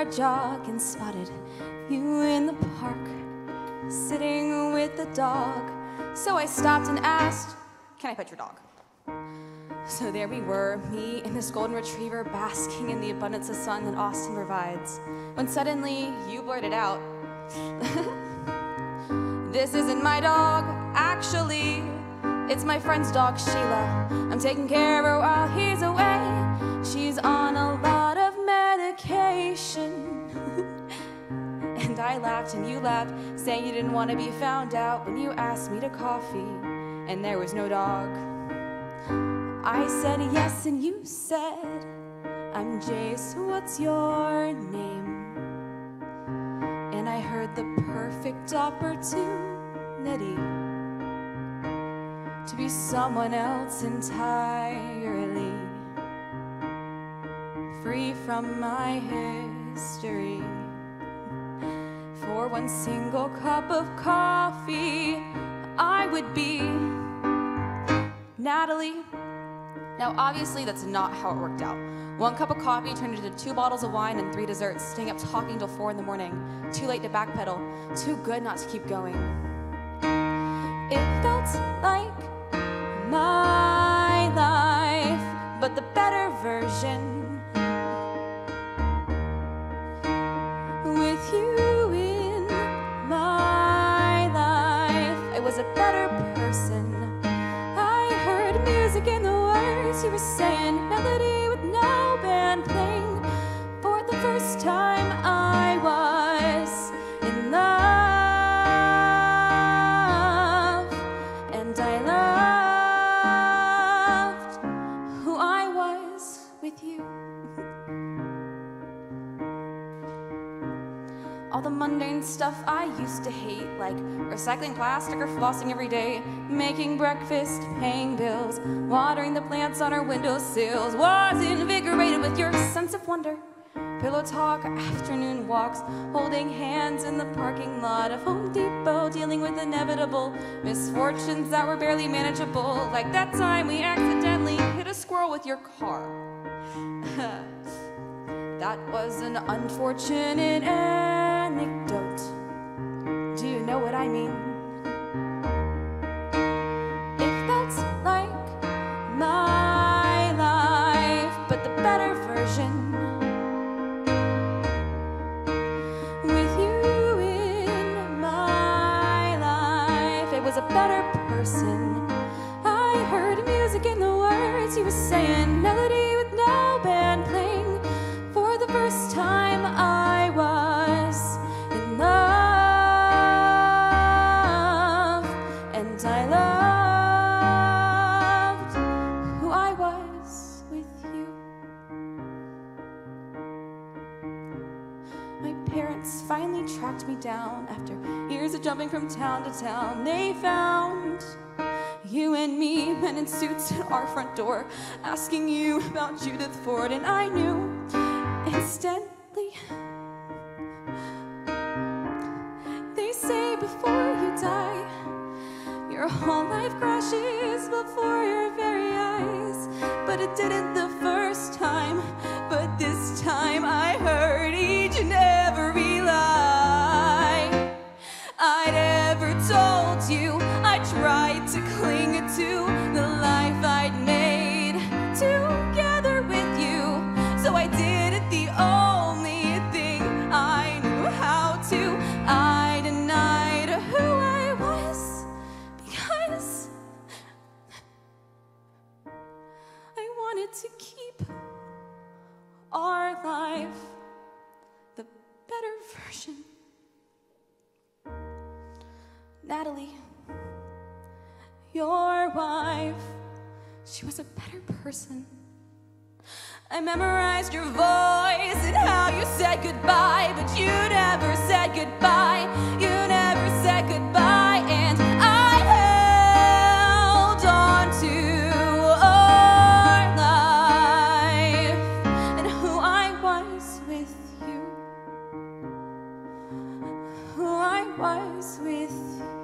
a jog and spotted you in the park, sitting with the dog. So I stopped and asked, Can I pet your dog? So there we were, me and this golden retriever basking in the abundance of sun that Austin provides, when suddenly you blurted out, This isn't my dog, actually. It's my friend's dog, Sheila. I'm taking care of her while he's away. She's on a of and I laughed and you laughed, saying you didn't want to be found out when you asked me to coffee, and there was no dog. I said yes, and you said, I'm Jase, what's your name? And I heard the perfect opportunity to be someone else entirely, free from my history. For one single cup of coffee, I would be Natalie. Now, obviously, that's not how it worked out. One cup of coffee turned into two bottles of wine and three desserts, staying up talking till four in the morning. Too late to backpedal, too good not to keep going. It felt like my life, but the better version. Heard music in the words you were saying, melody with no band playing. For the first time, All the mundane stuff I used to hate, like recycling plastic or flossing every day, making breakfast, paying bills, watering the plants on our windowsills, was invigorated with your sense of wonder. Pillow talk, afternoon walks, holding hands in the parking lot of Home Depot, dealing with inevitable misfortunes that were barely manageable, like that time we accidentally hit a squirrel with your car. That was an unfortunate anecdote. Finally tracked me down after years of jumping from town to town. They found you and me, men in suits at our front door, asking you about Judith Ford, and I knew instantly. They say before you die, your whole life crashes before your very eyes. But it didn't the first time, but this time I heard each to keep our life the better version. Natalie, your wife, she was a better person. I memorized your voice and how you said goodbye, but you never said goodbye. You never said goodbye. Was with you.